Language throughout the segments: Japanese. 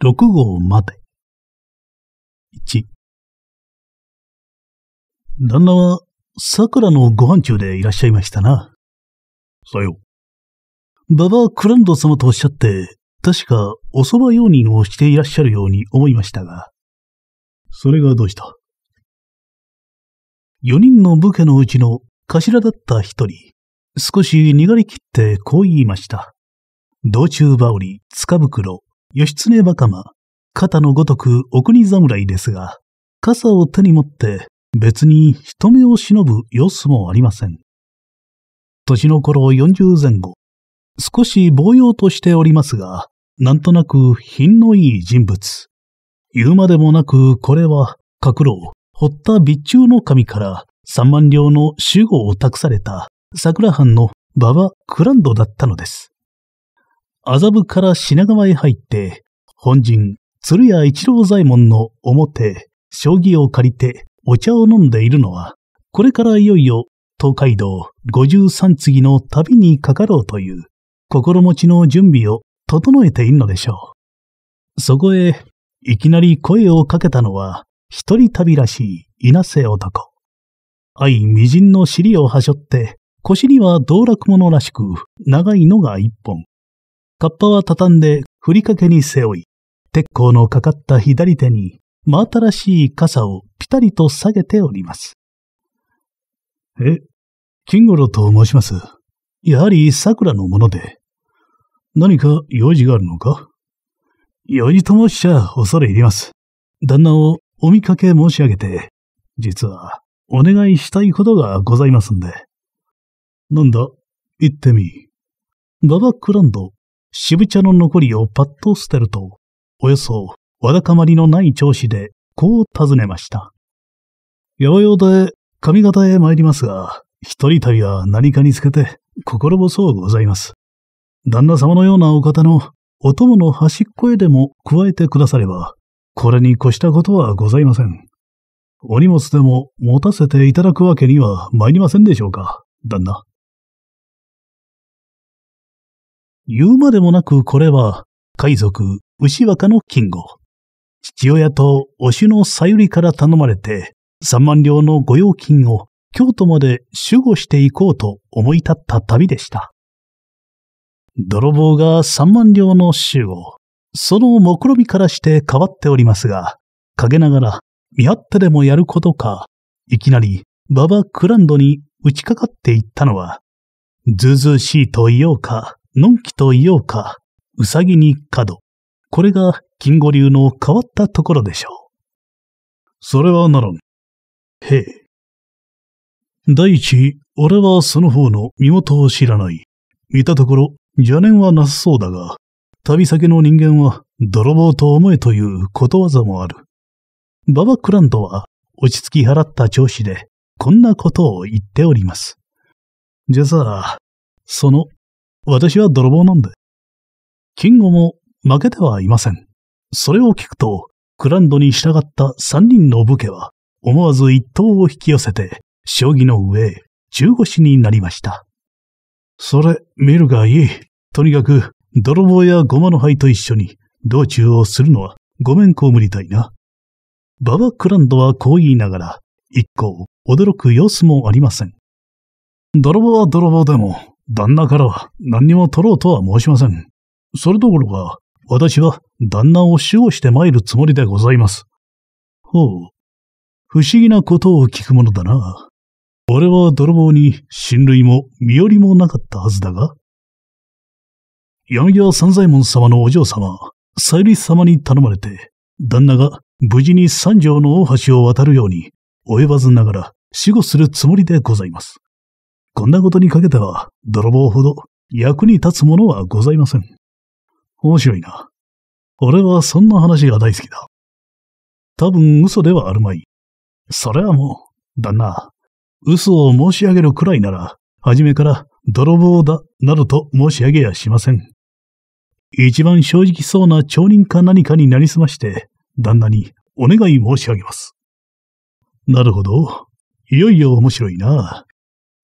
6号まで。1。旦那は、桜のご飯中でいらっしゃいましたな。さよう。ババアクランド様とおっしゃって、確かお蕎麦用人をしていらっしゃるように思いましたが。それがどうした？4人の部下のうちの頭だった一人、少し苦り切ってこう言いました。道中羽織、塚袋、義経若間、肩のごとくお国侍ですが、傘を手に持って別に人目を忍ぶ様子もありません。年の頃40前後、少し暴用としておりますが、なんとなく品のいい人物。言うまでもなくこれは、角郎、堀田備中の神から三万両の守護を託された桜藩の馬場クランドだったのです。麻布から品川へ入って、本陣、鶴屋一郎左衛門の表、将棋を借りてお茶を飲んでいるのは、これからいよいよ東海道五十三次の旅にかかろうという心持ちの準備を整えているのでしょう。そこへ、いきなり声をかけたのは、一人旅らしい稲瀬男。愛微塵の尻をはしょって、腰には道楽者らしく長いのが一本。カッパは畳んでふりかけに背負い、鉄鋼のかかった左手に真新しい傘をピタリと下げております。え、金五郎と申します。やはり桜のもので。何か用事があるのか？用事と申しちゃ恐れ入ります。旦那をお見かけ申し上げて、実はお願いしたいことがございますんで。なんだ？言ってみ。ババックランド渋茶の残りをパッと捨てると、およそわだかまりのない調子で、こう尋ねました。やわようで上方へ参りますが、一人旅は何かにつけて心細うございます。旦那様のようなお方のお供の端っこへでも加えてくだされば、これに越したことはございません。お荷物でも持たせていただくわけには参りませんでしょうか、旦那。言うまでもなくこれは、海賊、牛若の金吾。父親とおしのさゆりから頼まれて、三万両の御用金を京都まで守護していこうと思い立った旅でした。泥棒が三万両の守護、その目論みからして変わっておりますが、陰ながら見張ってでもやることか、いきなりババクランドに打ちかかっていったのは、ずうずうしいと言おうか、のんきと言おうか、うさぎに角。これが金吾流の変わったところでしょう。それはならん。へえ。第一、俺はその方の身元を知らない。見たところ、邪念はなさそうだが、旅先の人間は泥棒と思えということわざもある。ババクランドは落ち着き払った調子で、こんなことを言っております。じゃあさ、その私は泥棒なんで。金吾も負けてはいません。それを聞くと、クランドに従った三人の武家は、思わず一刀を引き寄せて、将棋の上へ中腰になりました。それ、見るがいい。とにかく、泥棒やゴマの灰と一緒に、道中をするのは、ごめんこむりたいな。ババクランドはこう言いながら、一向驚く様子もありません。泥棒は泥棒でも、旦那からは何にも取ろうとは申しません。それどころか、私は旦那を守護して参るつもりでございます。ほう。不思議なことを聞くものだな。俺は泥棒に親類も身寄りもなかったはずだが。柳家三左衛門様のお嬢様、さゆり様に頼まれて、旦那が無事に三条の大橋を渡るように、及ばずながら守護するつもりでございます。こんなことにかけては、泥棒ほど役に立つものはございません。面白いな。俺はそんな話が大好きだ。多分嘘ではあるまい。それはもう、旦那、嘘を申し上げるくらいなら、初めから泥棒だ、などと申し上げやしません。一番正直そうな町人か何かになりすまして、旦那にお願い申し上げます。なるほど。いよいよ面白いな。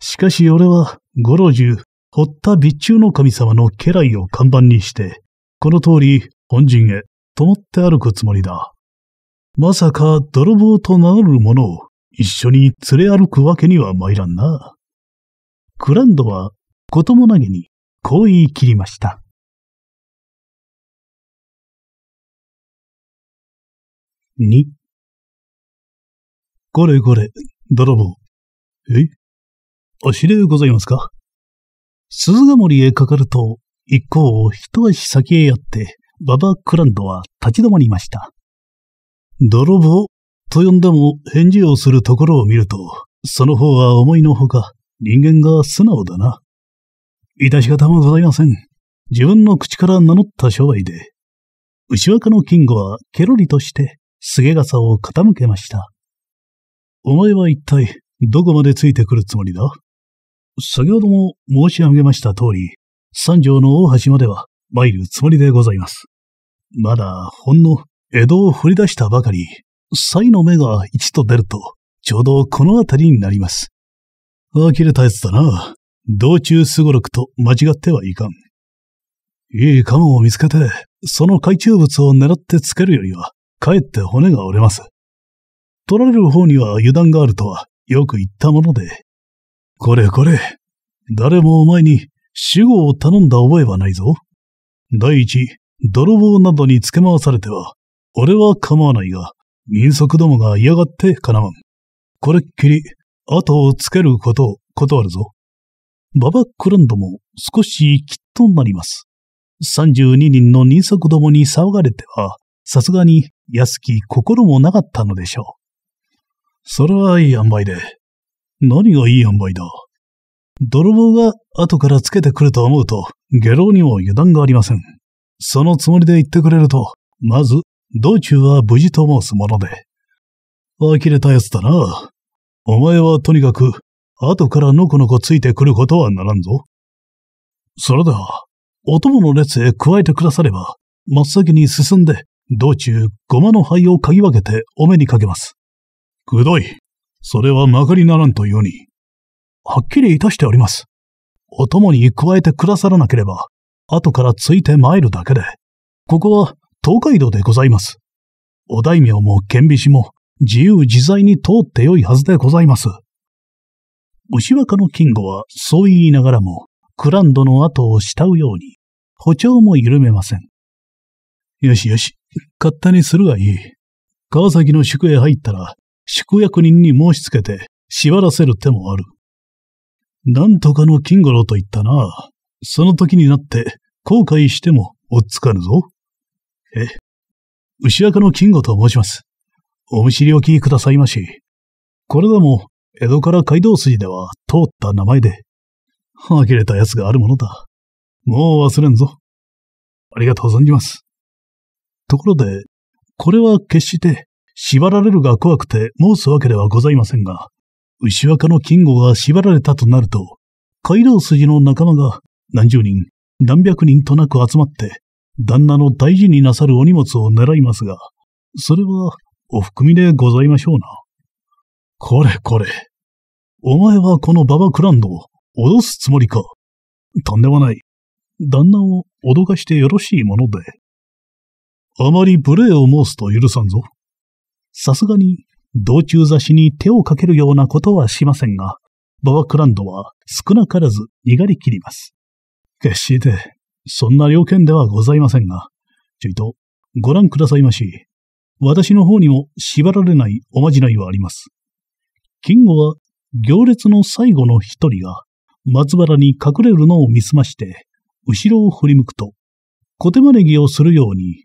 しかし俺は、五老中、堀田備中の神様の家来を看板にして、この通り本陣へ止まって歩くつもりだ。まさか泥棒と名乗る者を一緒に連れ歩くわけには参らんな。クランドはこともなげにこう言い切りました。2これこれ、泥棒。え？お知りでございますか？鈴ヶ森へかかると、一行を一足先へやって、ババ・クランドは立ち止まりました。泥棒と呼んでも返事をするところを見ると、その方は思いのほか人間が素直だな。致し方もございません。自分の口から名乗った商売で、牛若の金吾はケロリとして菅笠を傾けました。お前は一体どこまでついてくるつもりだ？先ほども申し上げました通り、三条の大橋までは参るつもりでございます。まだほんの江戸を振り出したばかり、才の目が一と出ると、ちょうどこの辺りになります。呆れたやつだな。道中すごろくと間違ってはいかん。いい鴨を見つけて、その懐中物を狙ってつけるよりは、かえって骨が折れます。取られる方には油断があるとはよく言ったもので。これこれ、誰もお前に守護を頼んだ覚えはないぞ。第一、泥棒などにつけ回されては、俺は構わないが、民族どもが嫌がってかなわん。これっきり、後をつけることを断るぞ。ババックランドも少しきっとなります。32人の人足どもに騒がれては、さすがに安き心もなかったのでしょう。それはいい塩梅で。何がいい塩梅だ？泥棒が後からつけてくると思うと、下郎にも油断がありません。そのつもりで言ってくれると、まず、道中は無事と申すもので。呆れたやつだな。お前はとにかく、後からのこのこついてくることはならんぞ。それでは、お供の列へ加えてくだされば、真っ先に進んで、道中、ごまの灰を嗅ぎ分けてお目にかけます。くどい。それはまかりならんというに。はっきりいたしております。お供に加えてくださらなければ、後からついて参るだけで、ここは東海道でございます。お大名も剣美士も自由自在に通ってよいはずでございます。牛若の金吾はそう言いながらも、クランドの後を慕うように、歩調も緩めません。よしよし、勝手にするがいい。川崎の宿へ入ったら、宿役人に申し付けて縛らせる手もある。なんとかの金五郎と言ったな。その時になって後悔しても追っつかぬぞ。え、牛若の金吾と申します。お見知りおきくださいまし。これでも江戸から街道筋では通った名前で、呆れた奴があるものだ。もう忘れんぞ。ありがとう存じます。ところで、これは決して縛られるが怖くて申すわけではございませんが、牛若の金吾が縛られたとなると、街道筋の仲間が何十人、何百人となく集まって、旦那の大事になさるお荷物を狙いますが、それはお含みでございましょうな。これこれ。お前はこのババクランドを脅すつもりか。とんでもない。旦那を脅かしてよろしいもので。あまり無礼を申すと許さんぞ。さすがに道中雑誌に手をかけるようなことはしませんが、ババクランドは少なからずにがり切ります。決して、そんな了見ではございませんが、ちょいとご覧くださいまし。私の方にも縛られないおまじないはあります。金吾は行列の最後の一人が松原に隠れるのを見すまして、後ろを振り向くと、小手招きをするように、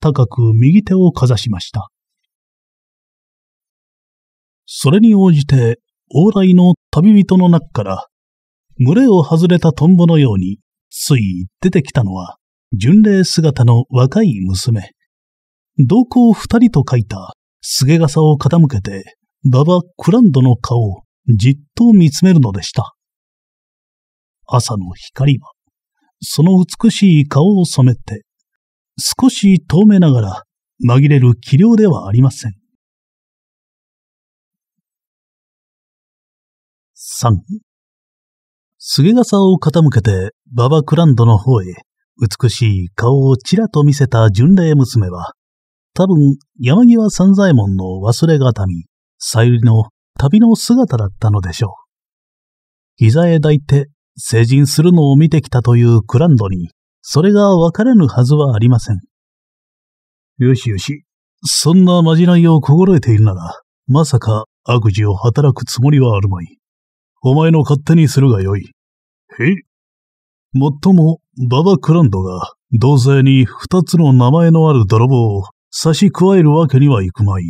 高く右手をかざしました。それに応じて、往来の旅人の中から、群れを外れたトンボのように、つい出てきたのは、巡礼姿の若い娘。同行二人と書いた、菅笠を傾けて、ババ・クランドの顔をじっと見つめるのでした。朝の光は、その美しい顔を染めて、少し遠めながら紛れる器量ではありません。3。菅笠を傾けてババクランドの方へ美しい顔をちらと見せた巡礼娘は、多分山際三左衛門の忘れがたみ、さゆりの旅の姿だったのでしょう。膝へ抱いて成人するのを見てきたというクランドに、それが分からぬはずはありません。よしよし。そんなまじないを心得ているなら、まさか悪事を働くつもりはあるまい。お前の勝手にするがよい。へもっとも、ババ・クランドが、同性に二つの名前のある泥棒を差し加えるわけにはいくまい。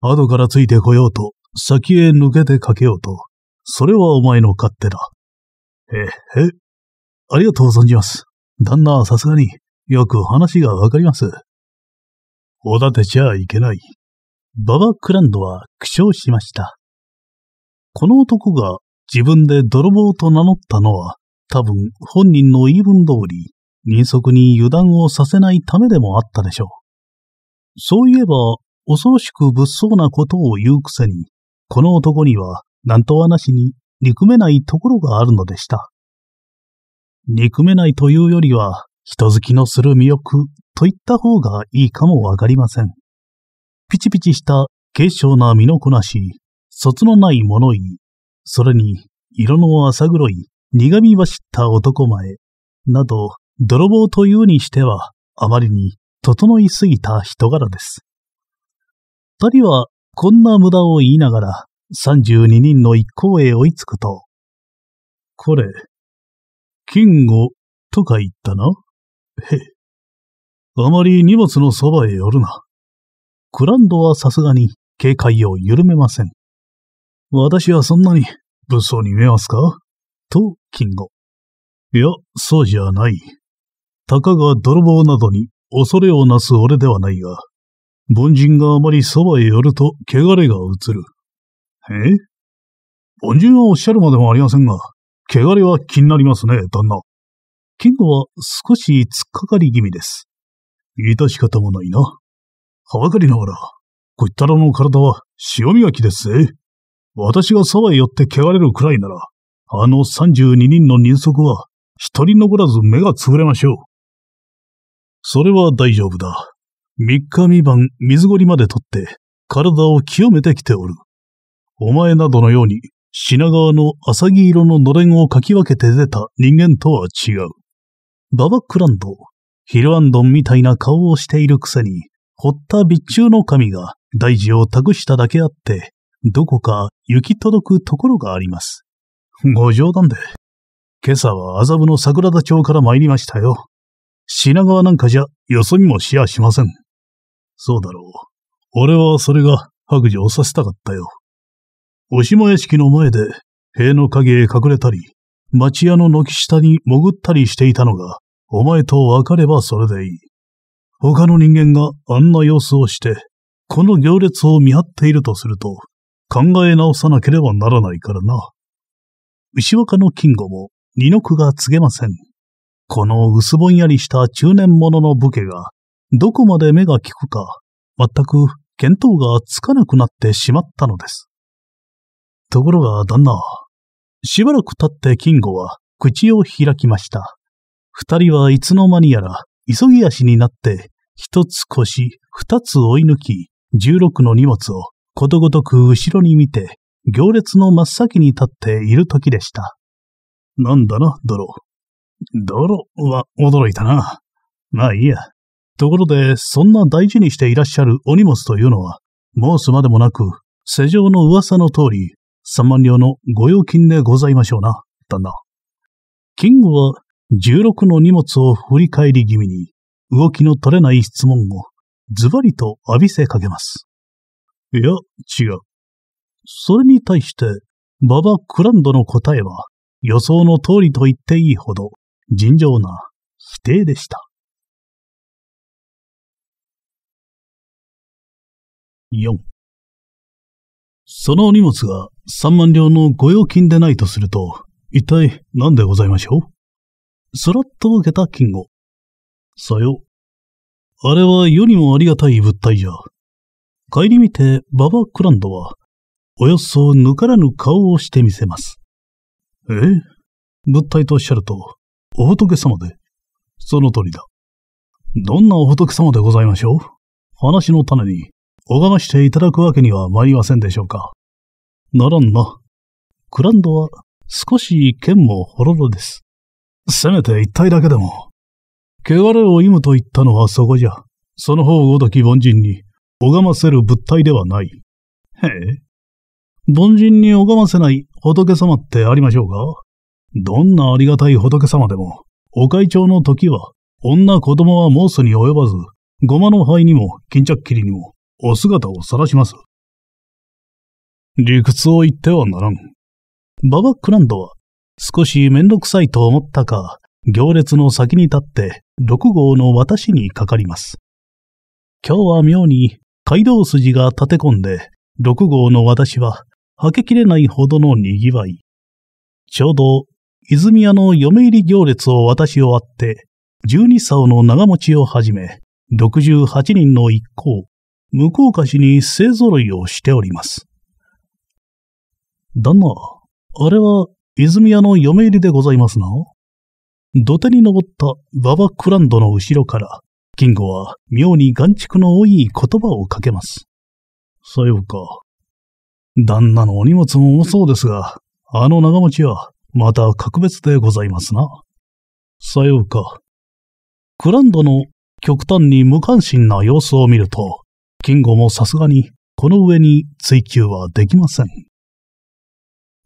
後からついてこようと、先へ抜けてかけようと、それはお前の勝手だ。え、え、ありがとう存じます。旦那はさすがによく話がわかります。おだてちゃいけない。ババ・クランドは苦笑しました。この男が自分で泥棒と名乗ったのは、多分本人の言い分通り、人足に油断をさせないためでもあったでしょう。そういえば、恐ろしく物騒なことを言うくせに、この男には何とはなしに憎めないところがあるのでした。憎めないというよりは、人好きのする魅力と言った方がいいかもわかりません。ピチピチした軽症な身のこなし、卒のない物言い、それに色の浅黒い苦み走った男前、など、泥棒というにしては、あまりに整いすぎた人柄です。二人はこんな無駄を言いながら、32人の一行へ追いつくと、これ、金吾とか言ったな？へえ。あまり荷物のそばへ寄るな。クランドはさすがに警戒を緩めません。私はそんなに物騒に見えますか？と、金吾。いや、そうじゃない。たかが泥棒などに恐れをなす俺ではないが、凡人があまりそばへ寄ると汚れが移る。え？凡人はおっしゃるまでもありませんが、汚れは気になりますね、旦那。金吾は少し突っかかり気味です。致し方もないな。はばかりながら、こいったらの体は塩磨きですぜ。私がそばへ寄って汚れるくらいなら、あの32人の人足は一人残らず目が潰れましょう。それは大丈夫だ。三日三晩水ごりまで取って体を清めてきておる。お前などのように品川の浅木色ののれんをかき分けて出た人間とは違う。ババックランド、ヒルアンドンみたいな顔をしているくせに、掘った備中の神が大事を託しただけあって、どこか行き届くところがあります。ご冗談で。今朝は麻布の桜田町から参りましたよ。品川なんかじゃよそにもしやしません。そうだろう。俺はそれが白状させたかったよ。おしも屋敷の前で塀の影へ隠れたり、町屋の軒下に潜ったりしていたのが、お前と分かればそれでいい。他の人間があんな様子をして、この行列を見張っているとすると、考え直さなければならないからな。牛若の金吾も二の句が告げません。この薄ぼんやりした中年者の武家が、どこまで目が利くか、全く見当がつかなくなってしまったのです。ところが旦那、しばらく経って金吾は口を開きました。二人はいつの間にやら急ぎ足になって一つ腰二つ追い抜き十六の荷物をことごとく後ろに見て行列の真っ先に立っている時でした。なんだな、泥。泥は驚いたな。まあいいや。ところで、そんな大事にしていらっしゃるお荷物というのは、申すまでもなく、世上の噂の通り、三万両の御用金でございましょうな、旦那。キングは十六の荷物を振り返り気味に、動きの取れない質問をズバリと浴びせかけます。いや、違う。それに対して、ババ・クランドの答えは、予想の通りと言っていいほど、尋常な否定でした。4その荷物が三万両の御用金でないとすると、一体何でございましょう？そらっと受けた金吾。さよ。あれは世にもありがたい物体じゃ。帰り見てババ・クランドは、およそぬからぬ顔をしてみせます。え？物体とおっしゃると、お仏様で。その通りだ。どんなお仏様でございましょう？話の種に拝ましていただくわけには参りませんでしょうか。ならんな。クランドは少し剣もほろろです。せめて一体だけでも。汚れを忌むと言ったのはそこじゃ。その方ごとき凡人に拝ませる物体ではない。へえ。凡人に拝ませない仏様ってありましょうか？どんなありがたい仏様でも、お会長の時は、女子供は申すに及ばず、ごまの灰にも巾着切りにも、お姿を晒します。理屈を言ってはならん。ババッ・クランドは、少しめんどくさいと思ったか、行列の先に立って、六号の私にかかります。今日は妙に街道筋が立て込んで、六号の私は、はけきれないほどの賑わい。ちょうど、泉屋の嫁入り行列を私をあって、十二竿の長持ちをはじめ、六十八人の一行、向こうかしに勢揃いをしております。旦那、あれは泉屋の嫁入りでございますな。土手に登ったババクランドの後ろから、金吾は妙に眼畜の多い言葉をかけます。さようか。旦那のお荷物も多そうですが、あの長持ちはまた格別でございますな。さようか。クランドの極端に無関心な様子を見ると、金吾もさすがにこの上に追求はできません。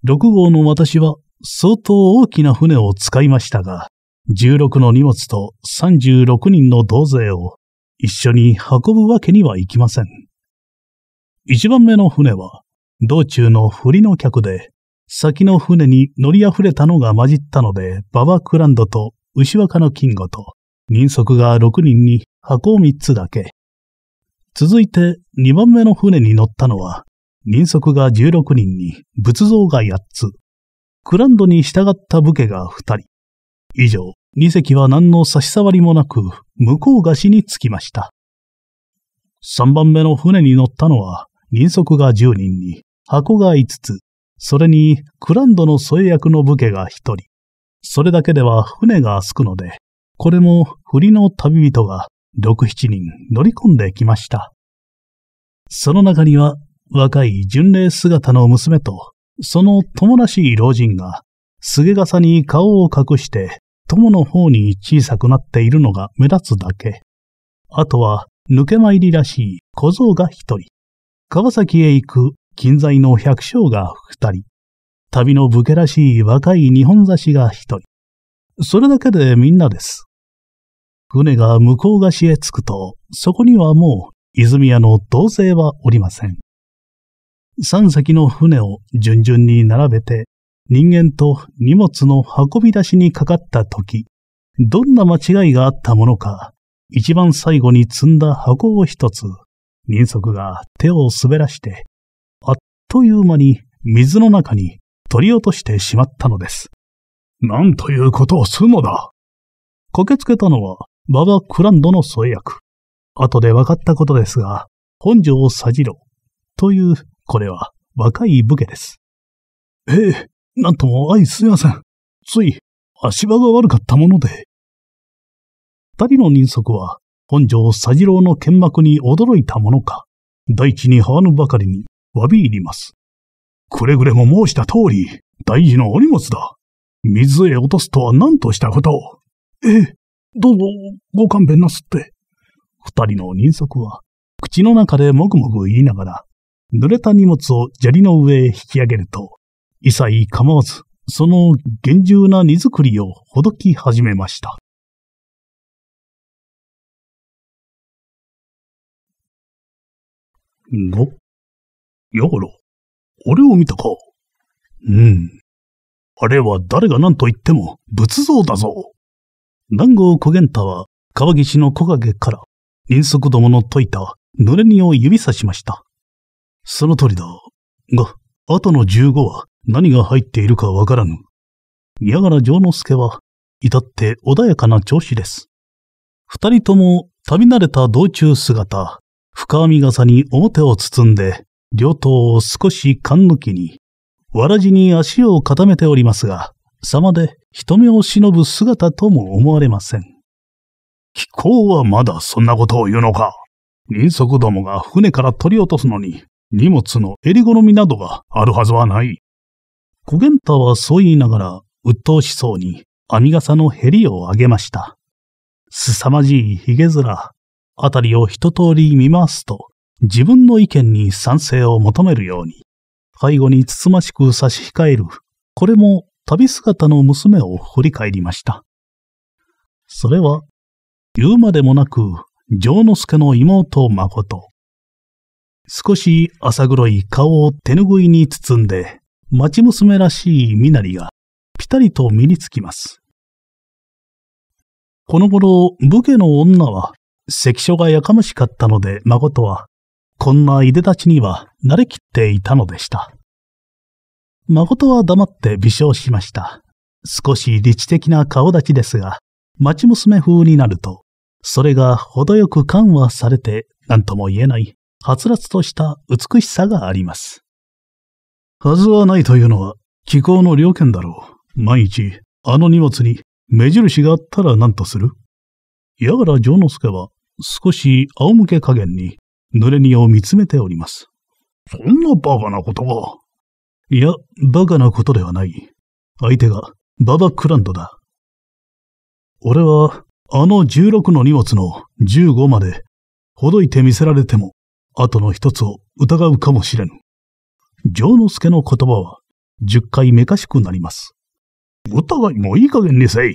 六号の私は相当大きな船を使いましたが、16の荷物と36人の同勢を一緒に運ぶわけにはいきません。一番目の船は、道中の振りの客で、先の船に乗り溢れたのが混じったので、ババクランドと牛若の金吾と、人足が6人に箱を3つだけ。続いて2番目の船に乗ったのは、人足が16人に仏像が8つ。クランドに従った武家が2人。以上、2隻は何の差し障りもなく、向こう岸に着きました。3番目の船に乗ったのは、人足が10人に、箱が5つ、それにクランドの添え役の武家が1人。それだけでは船がすくので、これも振りの旅人が六七人乗り込んできました。その中には若い巡礼姿の娘と、その友らしい老人が、すげ傘に顔を隠して、友の方に小さくなっているのが目立つだけ。あとは、抜け参りらしい小僧が一人。川崎へ行く近在の百姓が二人。旅の武家らしい若い日本差しが一人。それだけでみんなです。船が向こう岸へ着くと、そこにはもう泉屋の同勢はおりません。三隻の船を順々に並べて、人間と荷物の運び出しにかかった時、どんな間違いがあったものか、一番最後に積んだ箱を一つ、人足が手を滑らして、あっという間に水の中に取り落としてしまったのです。なんということをするのだ駆けつけたのはババ・クランドの添え役。後で分かったことですが、本庄佐次郎という、これは若い武家です。ええ、なんとも相すみません。つい足場が悪かったもので。二人の人足は本庄佐次郎の剣幕に驚いたものか、大地に這わぬばかりに詫び入ります。くれぐれも申した通り、大事のお荷物だ。水へ落とすとは何としたことを。ええ、どうぞ、ご勘弁なすって。二人の人足は、口の中でもぐもぐ言いながら、濡れた荷物を砂利の上へ引き上げると、一切構わず、その厳重な荷造りをほどき始めました。のやがら、俺を見たかうん。あれは誰が何と言っても仏像だぞ。南郷小源太は川岸の木陰から遠足どもの解いた濡れ荷を指さしました。その通りだ。が、後の15は何が入っているかわからぬ。宮原丈之助は、至って穏やかな調子です。二人とも旅慣れた道中姿、深編み傘に表を包んで、両頭を少し勘抜きに、わらじに足を固めておりますが、様で人目を忍ぶ姿とも思われません。気候はまだそんなことを言うのか。人足どもが船から取り落とすのに、荷物の襟好みなどがあるはずはない。小玄太はそう言いながら、鬱陶しそうに編み笠のヘリを上げました。凄まじい髭面、あたりを一通り見回すと、自分の意見に賛成を求めるように、背後につつましく差し控える、これも旅姿の娘を振り返りました。それは、言うまでもなく、丈之助の妹誠。少し浅黒い顔を手ぬぐいに包んで、町娘らしい身なりが、ぴたりと身につきます。この頃、武家の女は、関所がやかましかったので、誠は、こんないでたちには慣れきっていたのでした。誠は黙って微笑しました。少し理知的な顔立ちですが、町娘風になると、それが程よく緩和されて何とも言えない、はつらつとした美しさがあります。はずはないというのは気候の了見だろう。万一、あの荷物に目印があったら何とする？やがら丈之助は少し仰向け加減に濡れ荷を見つめております。そんなバカなことが。いや、バカなことではない。相手がババクランドだ。俺は、あの16の荷物の15まで、ほどいて見せられても、後の一つを疑うかもしれぬ。丈之助の言葉は、10回めかしくなります。疑いもいい加減にせい。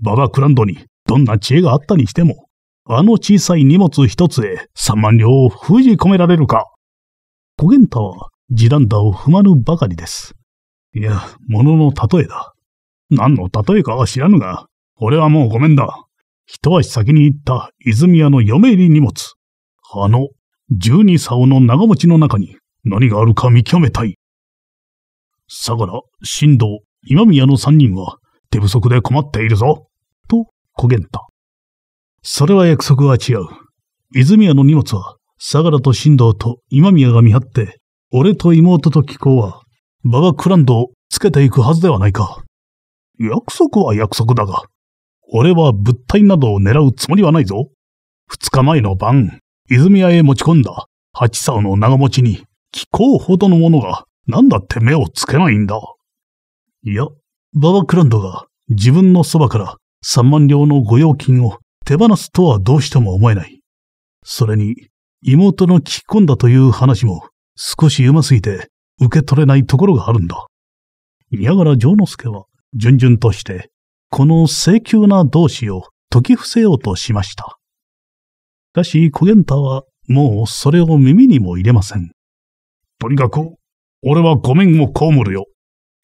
ババクランドにどんな知恵があったにしても、あの小さい荷物一つへ三万両を封じ込められるか。小玄太は地団打を踏まぬばかりです。いや、ものの例えだ。何の例えかは知らぬが、俺はもうごめんだ。一足先に行った泉屋の嫁入り荷物。あの、十二竿の長持ちの中に何があるか見極めたい。相良、新藤、今宮の三人は手不足で困っているぞ。と、小玄太。それは約束は違う。泉屋の荷物は、相良と新藤と今宮が見張って、俺と妹と貴公は、馬場クランドをつけていくはずではないか。約束は約束だが、俺は物体などを狙うつもりはないぞ。二日前の晩、泉屋へ持ち込んだ八竿の長持ちに、気候ほどのものが何だって目をつけないんだ。いや、馬場クランドが自分のそばから三万両の御用金を手放すとはどうしても思えない。それに、妹の聞き込んだという話も少しうますぎて受け取れないところがあるんだ。いやがら丈之助は、順々として、この請求な同志を解き伏せようとしました。しかし、小玄太は、もうそれを耳にも入れません。とにかく、俺はごめんを被るよ。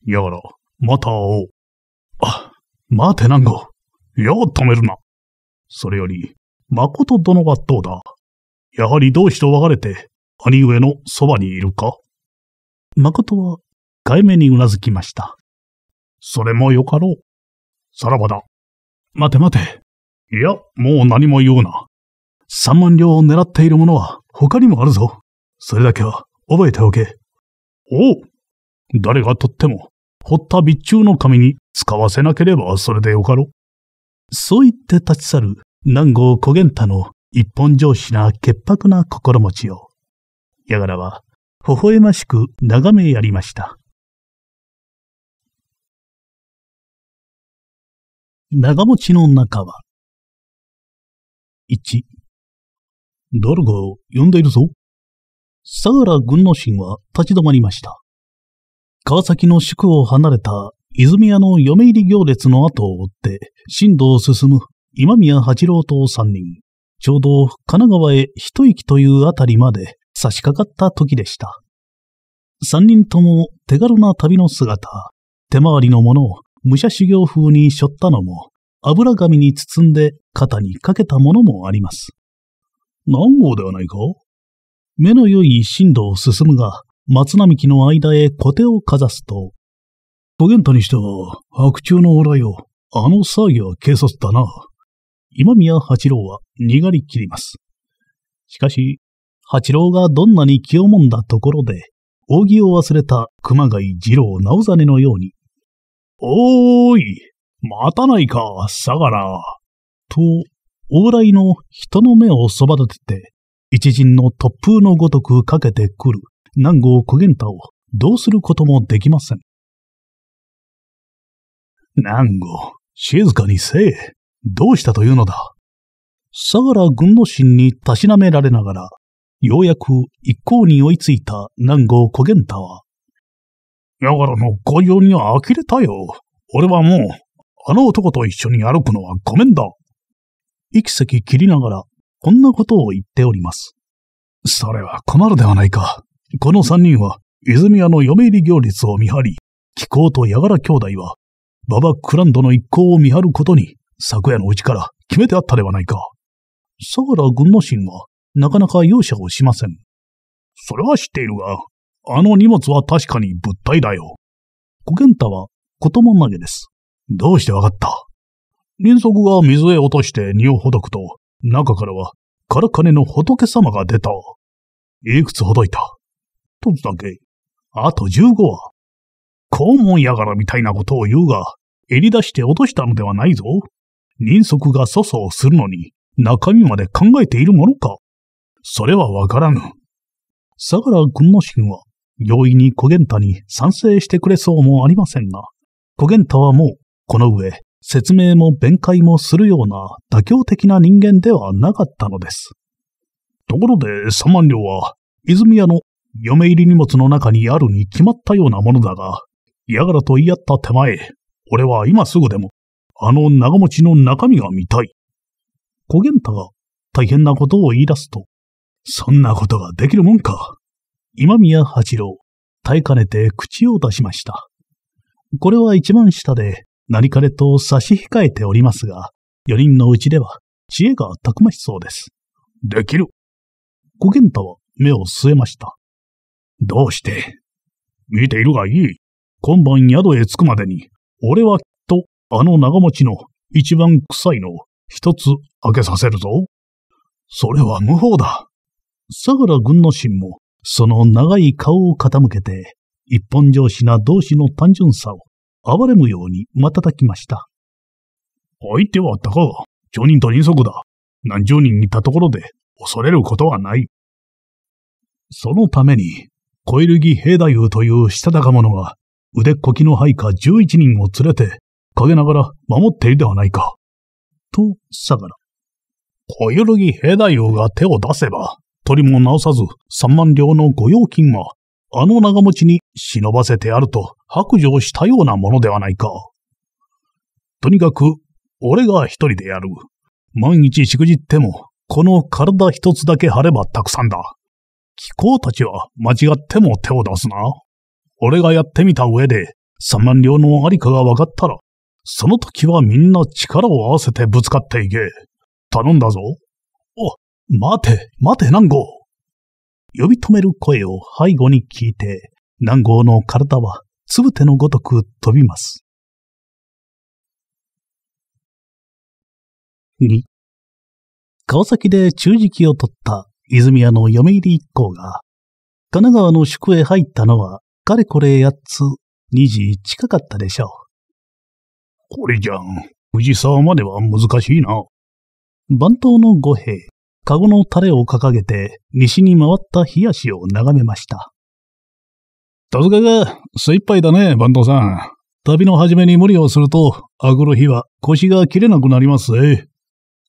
やがら、また会おう。あ、待て南郷。よう止めるな。それより、誠殿はどうだやはり同志と別れて、兄上のそばにいるか誠は、外面にうなずきました。それもよかろう。さらばだ。待て待て。いや、もう何も言うな。三万両を狙っているものは他にもあるぞ。それだけは覚えておけ。おう。誰がとっても、掘った備中の紙に使わせなければそれでよかろ。そう言って立ち去る南郷小玄太の一本上司な潔白な心持ちを、やがらは微笑ましく眺めやりました。長持ちの中は、1、誰が呼んでいるぞ。相良軍之進は立ち止まりました。川崎の宿を離れた泉屋の嫁入り行列の後を追って、進路を進む今宮八郎と三人、ちょうど神奈川へ一息というあたりまで差し掛かった時でした。三人とも手軽な旅の姿、手回りのものを武者修行風に背負ったのも、油紙に包んで肩にかけたものもあります。何号ではないか？目の良い進路を進むが、松並木の間へ小手をかざすと、小玄太にしては、白昼の往来を、あの騒ぎは軽率だな。今宮八郎は苦り切ります。しかし、八郎がどんなに気をもんだところで、扇を忘れた熊谷二郎直実のように、おーい、待たないか、相良。と、往来の人の目をそば立てて、一陣の突風のごとくかけてくる南郷小源太をどうすることもできません。南郷、静かにせえ。どうしたというのだ。相良軍の心にたしなめられながら、ようやく一向に追いついた南郷小源太は、やがらの工場には呆れたよ。俺はもう、あの男と一緒に歩くのはごめんだ。息席切りながら、こんなことを言っております。それは困るではないか。この三人は、泉屋の嫁入り行列を見張り、気候と矢柄兄弟は、馬場クランドの一行を見張ることに、昨夜のうちから決めてあったではないか。相良軍の神は、なかなか容赦をしません。それは知っているが、あの荷物は確かに物体だよ。小源太は言葉投げです。どうしてわかった？人足が水へ落として荷をほどくと、中からは、からかねの仏様が出た。いくつほどいた？一つだけ。あと十五は。肛門やがらみたいなことを言うが、襟出して落としたのではないぞ。人足が粗相するのに、中身まで考えているものか。それはわからぬ。相良軍の神は、容易に小源太に賛成してくれそうもありませんが、小源太はもう、この上、説明も弁解もするような妥協的な人間ではなかったのです。ところで、三万両は、泉屋の嫁入り荷物の中にあるに決まったようなものだが、嫌がらと言い合った手前、俺は今すぐでも、あの長持ちの中身が見たい。小源太が大変なことを言い出すと、そんなことができるもんか。今宮八郎、耐えかねて口を出しました。これは一番下で何かれと差し控えておりますが、四人のうちでは知恵がたくましそうです。できる。小源太は目を据えました。どうして？見ているがいい。今晩宿へ着くまでに、俺はきっとあの長持ちの一番臭いのを一つ開けさせるぞ。それは無法だ。相良軍の神も、その長い顔を傾けて、一本上司な同士の単純さを哀れむように瞬きました。相手はたかが、町人と人足だ。何十人いたところで恐れることはない。そのために、小入木平太夫というしたたか者が、腕っこきの配下十一人を連れて、陰ながら守っているではないか。と、相良。小ゆるぎ平太夫が手を出せば、取りも直さず三万両の御用金は、あの長持ちに忍ばせてあると白状したようなものではないか。とにかく、俺が一人でやる。万一しくじっても、この体一つだけ張ればたくさんだ。気候たちは間違っても手を出すな。俺がやってみた上で、三万両のありかが分かったら、その時はみんな力を合わせてぶつかっていけ。頼んだぞ。お、待て、待て、南郷。呼び止める声を背後に聞いて、南郷の体はつぶてのごとく飛びます。2. 川崎で中敷きを取った泉屋の嫁入り一行が、神奈川の宿へ入ったのは、かれこれ八つ、二時近かったでしょう。これじゃん、藤沢までは難しいな。番頭の五兵、カゴのタレを掲げて、西に回った冷やしを眺めました。さすがが、精一杯だね、番頭さん。旅の初めに無理をすると、あぐる日は腰が切れなくなりますぜ。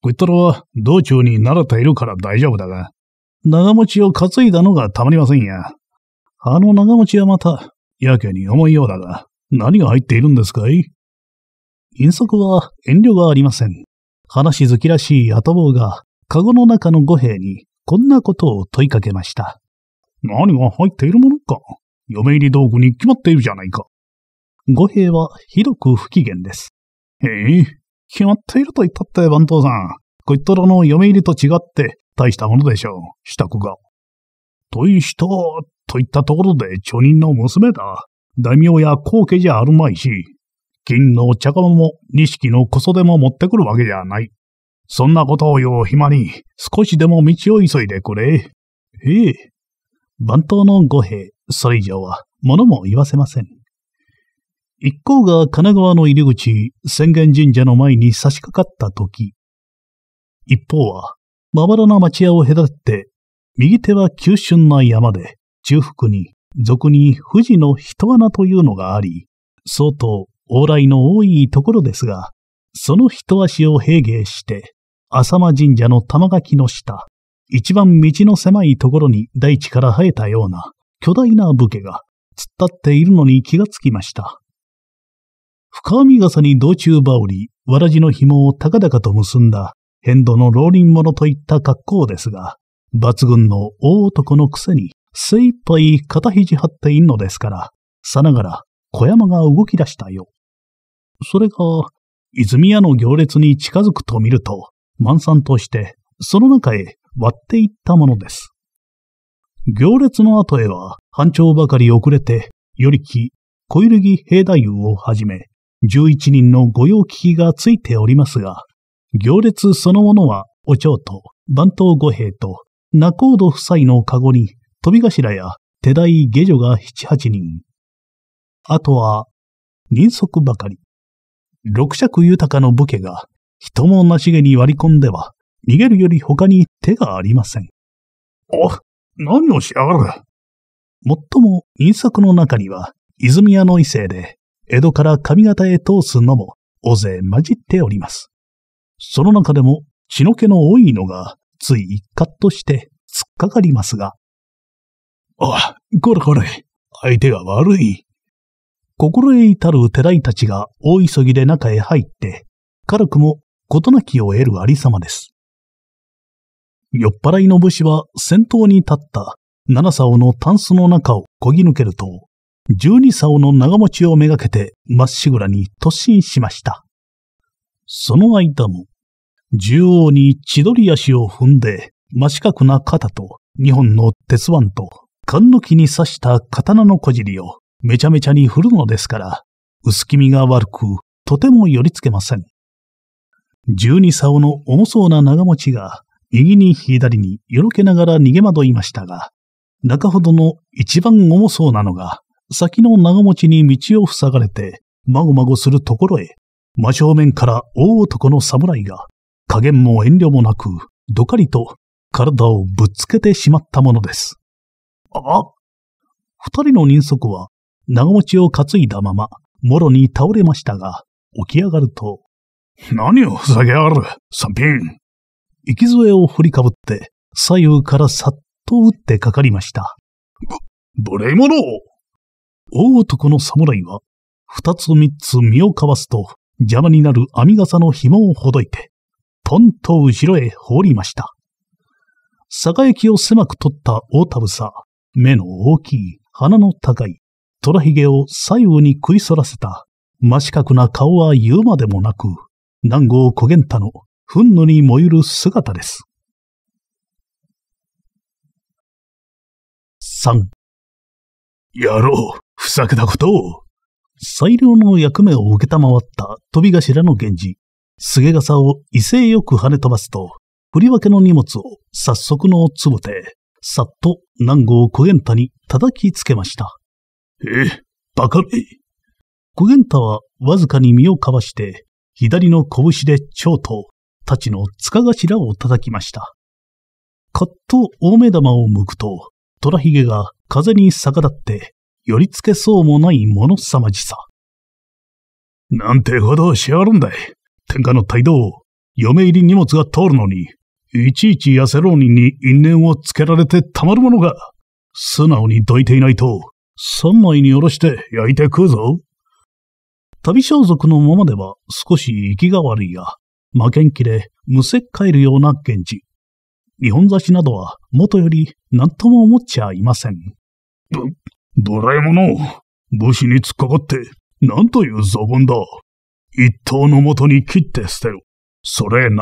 こいったらは道中に慣れているから大丈夫だが、長持ちを担いだのがたまりませんや。あの長持ちはまた、やけに重いようだが、何が入っているんですかい？遠足は遠慮がありません。話好きらしい後坊がカゴの中の五兵にこんなことを問いかけました。何が入っているものか嫁入り道具に決まっているじゃないか。五兵はひどく不機嫌です。へえ、決まっていると言ったって番頭さん。こいったらの嫁入りと違って大したものでしょう、支度が。とい人、といったところで町人の娘だ。大名や後家じゃあるまいし、金の茶釜も錦の小袖も持ってくるわけじゃない。そんなことを言う暇に、少しでも道を急いでくれ。ええ。番頭の五兵、それ以上は物も言わせません。一行が神奈川の入り口、宣言神社の前に差し掛かった時、一方は、まばらな町屋を隔てて、右手は急峻な山で、中腹に、俗に富士の人穴というのがあり、相当往来の多いところですが、その一足を平芸して、浅間神社の玉垣の下、一番道の狭いところに大地から生えたような巨大な武家が突っ立っているのに気がつきました。深編み傘に道中羽織、わらじの紐を高々と結んだ変動の浪人者といった格好ですが、抜群の大男のくせに精一杯肩肘張っていんのですから、さながら小山が動き出したよ。それが、泉屋の行列に近づくと見ると、満散として、その中へ割っていったものです。行列の後へは、班長ばかり遅れて、よりき、小揺木兵太夫をはじめ、11人の御用聞きがついておりますが、行列そのものは、お蝶と、番頭五兵と、仲人夫妻の籠に、飛び頭や手代下女が七八人。あとは、人足ばかり。六尺豊かの武家が、人もなしげに割り込んでは、逃げるより他に手がありません。お、何をしやがる。もっとも、人足の中には、泉屋の異性で、江戸から上方へ通すのも、大勢混じっております。その中でも、血の気の多いのが、ついカッとして突っかかりますが。あ、これこれ、相手が悪い。心得至る寺井たちが大急ぎで中へ入って、軽くも事なきを得るありさまです。酔っ払いの武士は先頭に立った七竿のタンスの中をこぎ抜けると、十二竿の長持ちをめがけてまっしぐらに突進しました。その間も、縦横に千鳥足を踏んで、真四角な肩と二本の鉄腕と、勘の木に刺した刀の小尻をめちゃめちゃに振るのですから、薄気味が悪く、とても寄りつけません。十二竿の重そうな長持ちが、右に左によろけながら逃げ惑いましたが、中ほどの一番重そうなのが、先の長持ちに道を塞がれて、まごまごするところへ、真正面から大男の侍が、加減も遠慮もなく、どかりと体をぶっつけてしまったものです。あ二人の人足は、長持ちを担いだまま、もろに倒れましたが、起き上がると、何をふざけやがる、三品。息杖を振りかぶって、左右からさっと打ってかかりました。ぶ、無礼者大男の侍は、二つ三つ身をかわすと、邪魔になる編み笠の紐をほどいて、ポンと後ろへ放りました。坂行きを狭く取った大田房、目の大きい、鼻の高い、虎髭を左右に食い反らせた、真四角な顔は言うまでもなく、南郷小源太の憤怒に燃ゆる姿です。三。やろう、ふざけたことを。最良の役目を受けたまわった飛び頭の源氏、菅笠を威勢よく跳ね飛ばすと、振り分けの荷物を早速のつぶて、さっと南郷小源太に叩きつけました。え、バカめ。小源太はわずかに身をかわして、左の拳で蝶とたちの塚頭を叩きました。かっと大目玉を向くと、虎ひげが風に逆立って、寄りつけそうもない物凄まじさ。なんてほどしやがるんだい。天下の態度を、嫁入り荷物が通るのに、いちいち痩せ浪人に因縁をつけられてたまるものが、素直にどいていないと、三枚におろして焼いて食うぞ。旅装束のままでは少し息が悪いが、負けん気でむせっかえるような現地。日本差しなどは元より何とも思っちゃいません。ど、ドラえもの、武士に突っかかって、なんという雑言だ。一頭のもとに切って捨てろ。それ治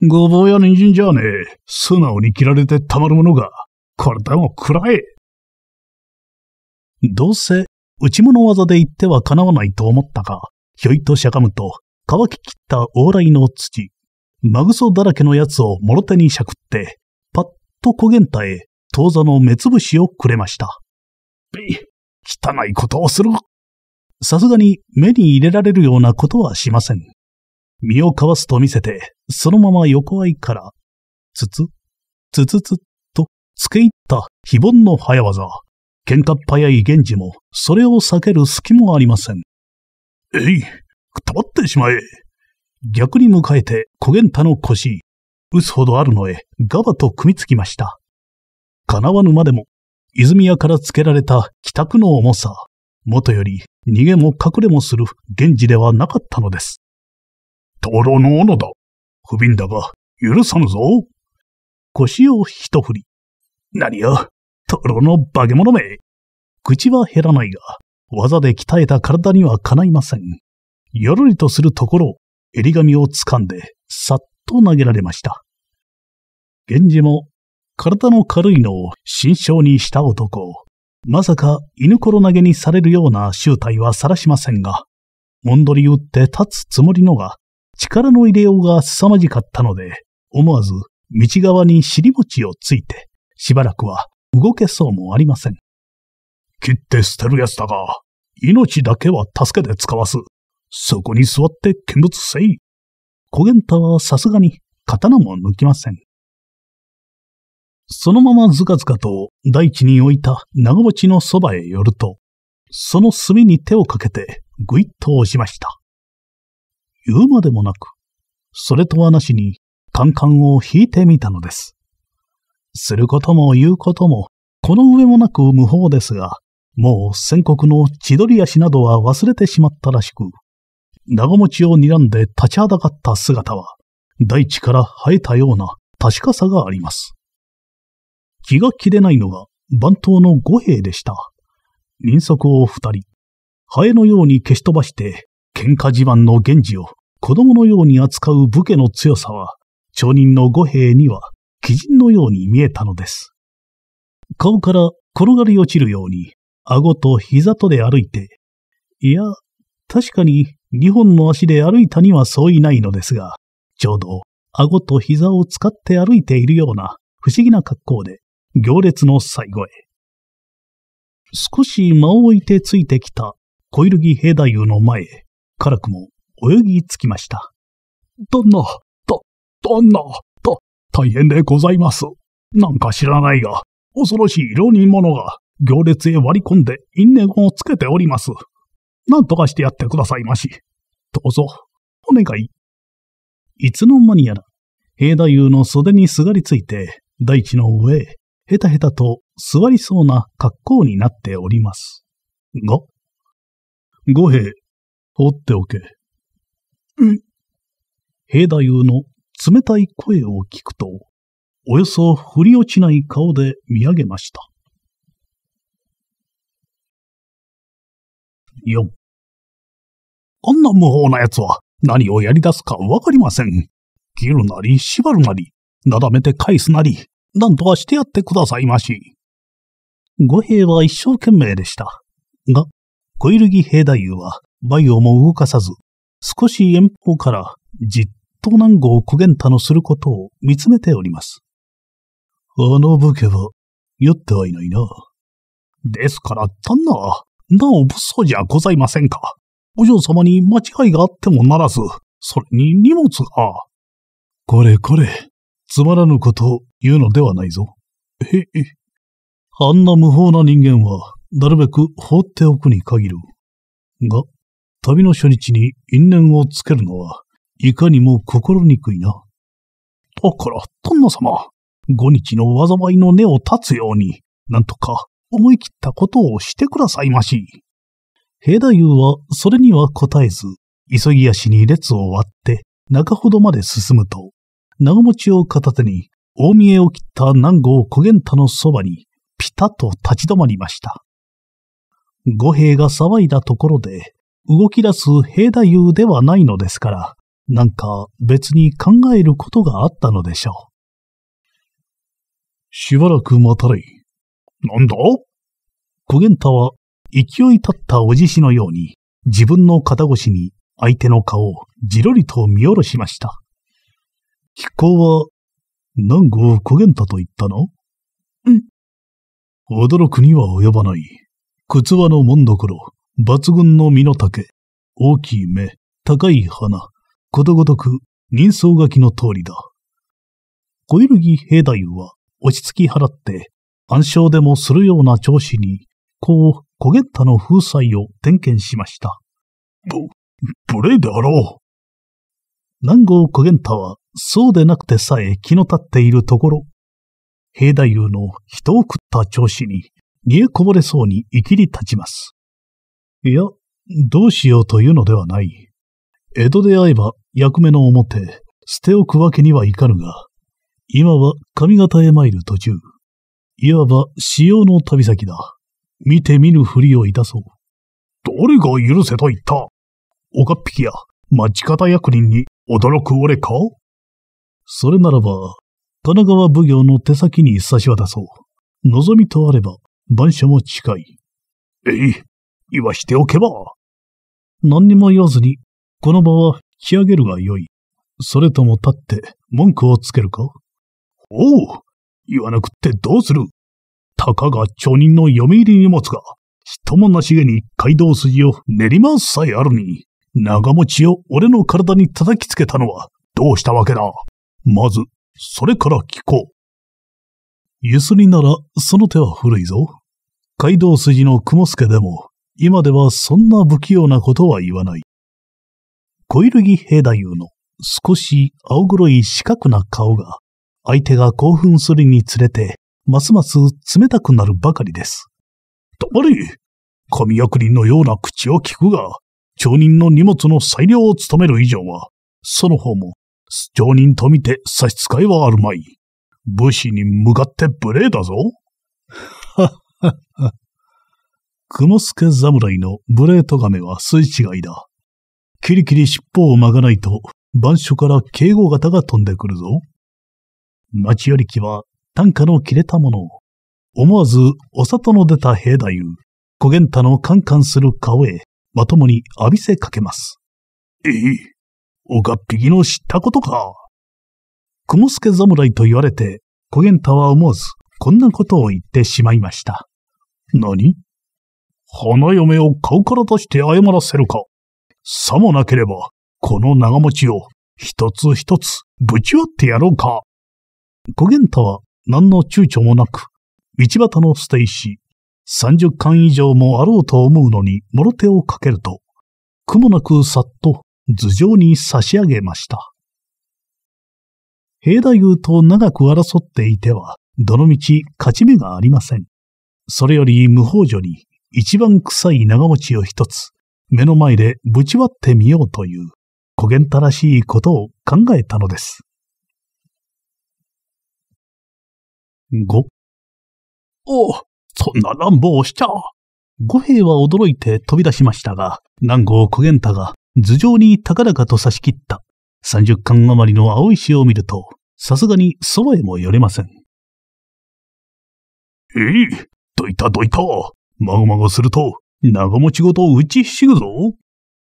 れ。ごぼうや人参じゃねえ。素直に切られてたまるものが。これでも食らえ。どうせ、内物技で言ってはかなわないと思ったが、ひょいとしゃがむと、乾ききった往来の土、マグソだらけのやつをもろ手にしゃくって、パッと小源太へ、当座の目つぶしをくれました。び、汚いことをする。さすがに目に入れられるようなことはしません。身をかわすと見せて、そのまま横合いから、つつ、つつつと、つけ入った非凡の早技。喧嘩っ早い源氏も、それを避ける隙もありません。えい、くたばってしまえ。逆に迎えて小源太の腰、打つほどあるのへ、ガバと組みつきました。叶わぬまでも、泉屋からつけられた帰宅の重さ、元より逃げも隠れもする源氏ではなかったのです。灯籠の斧だ。不憫だが、許さぬぞ。腰を一振り。何や、灯籠の化け物め。口は減らないが、技で鍛えた体にはかないません。よろりとするところ、襟髪を掴んで、さっと投げられました。源氏も、体の軽いのを心象にした男。まさか犬転投げにされるような集体は晒しませんが、もんどり打って立つつもりのが、力の入れようが凄まじかったので、思わず道側に尻餅をついて、しばらくは動けそうもありません。切って捨てるやつだが、命だけは助けて使わす。そこに座って見物せい。小源太はさすがに刀も抜きません。そのままずかずかと大地に置いた長持ちのそばへ寄ると、その墨に手をかけてぐいっと押しました。言うまでもなく、それとはなしにカンカンを引いてみたのです。することも言うことも、この上もなく無法ですが、もう戦国の千鳥足などは忘れてしまったらしく、長持ちを睨んで立ちはだかった姿は、大地から生えたような確かさがあります。気が切れないのが番頭の五兵でした。人足を二人、ハエのように消し飛ばして喧嘩地盤の源氏を子供のように扱う武家の強さは、町人の五兵には鬼人のように見えたのです。顔から転がり落ちるように、顎と膝とで歩いて、いや、確かに二本の足で歩いたにはそういないのですが、ちょうど顎と膝を使って歩いているような不思議な格好で、行列の最後へ。少し間を置いてついてきた小入木兵太夫の前へ、辛くも泳ぎつきました。旦那、だ、旦那、だ、大変でございます。なんか知らないが、恐ろしい浪人者が行列へ割り込んで因縁をつけております。なんとかしてやってくださいまし。どうぞ、お願い。いつの間にやら、兵太夫の袖にすがりついて、大地の上へ、へたへたと座りそうな格好になっております。が、五兵、放っておけ。うん。兵太夫の冷たい声を聞くと、およそ振り落ちない顔で見上げました。4。あんな無法な奴は何をやり出すかわかりません。切るなり、縛るなり、なだめて返すなり、なんとかしてやってくださいまし。五兵は一生懸命でした。が、小入木兵太夫は、バイオも動かさず、少し遠方からじっと南郷小源太のすることを見つめております。あの武家は、酔ってはいないな。ですから、旦那は、なお物騒じゃございませんか。お嬢様に間違いがあってもならず、それに荷物が。これこれ、つまらぬことを言うのではないぞ。へえ。あんな無法な人間は、なるべく放っておくに限る。が、旅の初日に因縁をつけるのは、いかにも心にくいな。だから、旦那様、五日の災いの根を立つように、なんとか思い切ったことをしてくださいまし。平太夫はそれには答えず、急ぎ足に列を割って中ほどまで進むと、長持ちを片手に大見えを切った南郷小源太のそばにピタッと立ち止まりました。五兵が騒いだところで動き出す兵太夫ではないのですから、なんか別に考えることがあったのでしょう。しばらく待たれい。なんだ？小源太は勢い立ったおじしのように自分の肩越しに相手の顔をじろりと見下ろしました。気候は南郷小源太と言ったの？うん。驚くには及ばない。靴輪のもんどころ、抜群の身の丈、大きい目、高い鼻、ことごとく人相書きの通りだ。小揺木平太夫は落ち着き払って暗唱でもするような調子に、こう小ゲッタの風采を点検しました。ぶ、無礼であろう。南郷小玄太はそうでなくてさえ気の立っているところ、平太夫の人を食った調子に煮えこぼれそうに生きり立ちます。いや、どうしようというのではない。江戸で会えば役目の表、捨ておくわけにはいかぬが、今は上方へ参る途中。いわば使用の旅先だ。見て見ぬふりをいたそう。誰が許せと言った？おかっぴきや町方役人に驚く俺か？それならば、神奈川奉行の手先に差し渡そう。望みとあれば、番所も近い。えい、言わしておけば。何にも言わずに、この場は引き上げるがよい。それとも立って文句をつけるか？おう、言わなくってどうする？たかが町人の読み入り荷物が、人もなしげに街道筋を練り回すさえあるに、長持ちを俺の体に叩きつけたのはどうしたわけだ？まず、それから聞こう。ゆすりならその手は古いぞ。街道筋の雲助でも、今ではそんな不器用なことは言わない。小揺木平太夫の少し青黒い四角な顔が、相手が興奮するにつれて、ますます冷たくなるばかりです。黙れ神役人のような口を聞くが、町人の荷物の裁量を務める以上は、その方も、町人と見て差し支えはあるまい。武士に向かって無礼だぞ。はっはっは。雲助侍の無礼とがめは筋違いだ。キリキリ尻尾を曲がないと、番所から警護型が飛んでくるぞ。町寄り木は短歌の切れたものを、思わずお里の出た兵太夫、小玄太のカンカンする顔へまともに浴びせかけます。ええ、おがっぴきの知ったことか。雲助侍と言われて、小玄太は思わず、こんなことを言ってしまいました。何？花嫁を顔から出して謝らせるか。さもなければ、この長持ちを一つ一つぶち割ってやろうか。小玄太は何の躊躇もなく、道端の捨て石、三十巻以上もあろうと思うのに、もろ手をかけると、くもなくさっと頭上に差し上げました。平太夫と長く争っていては、どのみち勝ち目がありません。それより無法女に一番臭い長持ちを一つ、目の前でぶち割ってみようという、小玄太らしいことを考えたのです。5おお、そんな乱暴をしちゃ。五兵は驚いて飛び出しましたが、南郷小玄太が頭上に高々と差し切った三十巻余りの青石を見ると、さすがにそばへも寄れません。えい、どいたどいた。まごまごすると、長持ちごと打ちひしぐぞ。